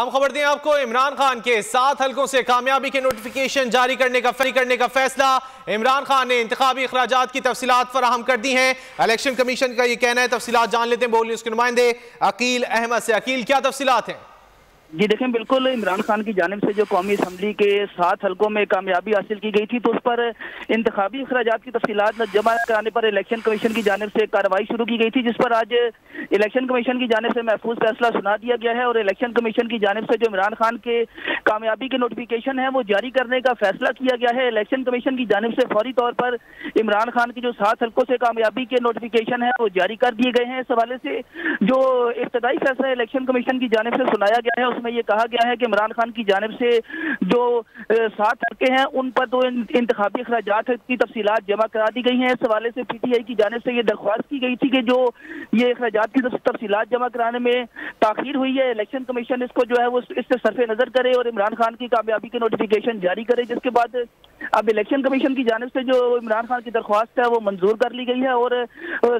हम खबर दें आपको, इमरान खान के सात हलकों से कामयाबी के नोटिफिकेशन जारी करने का फरी करने का फैसला। इमरान खान ने इंतबी अखराज की तफसीत फराहम कर दी हैं। इलेक्शन कमीशन का यह कहना है तफसीत जान लेते हैं बोलिए उसके नुमाइंदे अकील अहमद से। अकील, क्या तफसीत हैं? जी देखें, बिल्कुल इमरान खान की जानब से जो कौमी असम्बली के सात हलकों में कामयाबी हासिल की गई थी तो उस पर इंतबी अखराज की तफसीत जमा कराने पर इलेक्शन कमीशन की जानब से कार्रवाई शुरू की गई थी, जिस पर आज इलेक्शन कमीशन की जानब से महफूज फैसला सुना दिया गया है और इलेक्शन कमीशन की जानब से जो इमरान खान के कामयाबी के नोटिफिकेशन है, वो जारी करने का फैसला किया गया है। इलेक्शन कमीशन की जानब से फौरी तौर पर इमरान खान की जो सात हल्कों से कामयाबी के नोटिफिकेशन है, वो जारी कर दिए गए हैं। इस हवाले से जो इब्तदाई फैसला इलेक्शन कमीशन की जानब से सुनाया गया है, उसमें यह कहा गया है कि इमरान खान की जानब से जो सात हल्के हैं, उन पर तो इंतबी अखराज की तफसीत जमा करा दी गई हैं। इस हवाले से पी टी आई की जानब से ये दरख्वास्त की गई थी कि जो ये अखराज की तफसीत जमा कराने में ताखिर हुई है। इलेक्शन कमीशन इसको जो है वो इससे सरफे नज़र करे और इमरान खान की कामयाबी के नोटिफिकेशन जारी करे, जिसके बाद अब इलेक्शन कमीशन की जानब से जो इमरान खान की दरख्वास्त है, वो मंजूर कर ली गई है और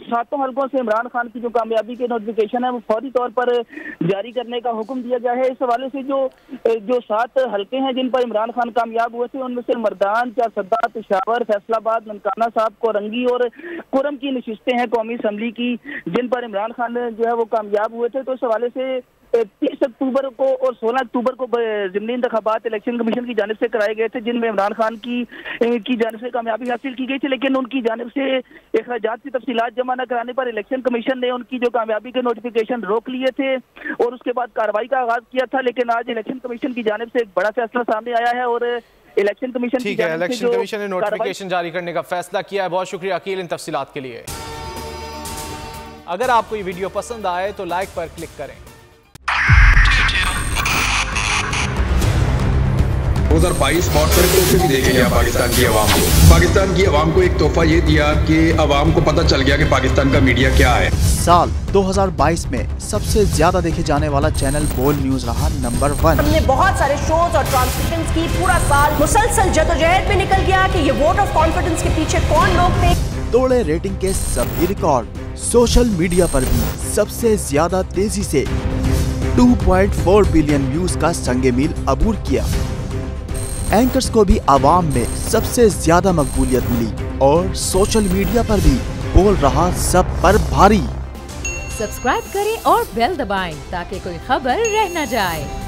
सातों हल्कों से इमरान खान की जो कामयाबी के नोटिफिकेशन है, वो फौरी तौर पर जारी करने का हुक्म दिया गया है। इस हवाले से जो जो सात हल्के हैं, जिन पर इमरान खान कामयाब हुए थे, उनमें से मरदान चारसदा पिशावर फैसलाबाद, ननकाना साहब, कोरंगी और कुरम की नशिस्तें हैं कौमी असम्बली की, जिन पर इमरान खान जो है वो कामयाब हुए थे। तो इस हवाले से तीस अक्टूबर को और सोलह अक्टूबर को जिमनी इंतबात इलेक्शन कमीशन की जानब से कराए गए थे जिनमें इमरान खान की की जानब से कामयाबी हासिल की गई थी लेकिन उनकी जानब से अखराज की तफसीत जमा न कराने पर इलेक्शन कमीशन ने उनकी जो कामयाबी के नोटिफिकेशन रोक लिए थे और उसके बाद कार्रवाई का आगाज़ किया था लेकिन आज इलेक्शन कमीशन की जानब से एक बड़ा फैसला सामने आया है और इलेक्शन कमीशन ठीक है इलेक्शन कमीशन ने नोटिफिकेशन जारी करने का फैसला किया है। बहुत शुक्रिया अकील इन तफसीत के लिए। अगर आपको ये वीडियो पसंद आए तो लाइक पर क्लिक करें। 2022 बहुत सारे तोहफे भी देखे गया पाकिस्तान की आवाम को। पाकिस्तान की आवाम को एक तोहफा ये दिया कि आवाम को पता चल गया कि पाकिस्तान का मीडिया क्या है। साल 2022 में सबसे ज़्यादा देखे जाने वाला चैनल बोल न्यूज़ रहा नंबर वन। हमने बहुत सारे शोज़ और ट्रांसमिशन की पूरा साल मुसलसल जदोजहद में निकल गया कि ये वोट ऑफ़ कॉन्फिडेंस के पीछे कौन लोग थे। तोड़े रेटिंग के सभी रिकॉर्ड सोशल मीडिया पर भी सबसे ज़्यादा तेज़ी से 2.4 बिलियन व्यूज़ का संगे मील अबूर किया। एंकर्स को भी आवाम में सबसे ज़्यादा मकबूलियत मिली और सोशल मीडिया पर भी बोल रहा सब पर भारी। सब्सक्राइब करें और बेल दबाएँ ताकि कोई खबर रह न जाए।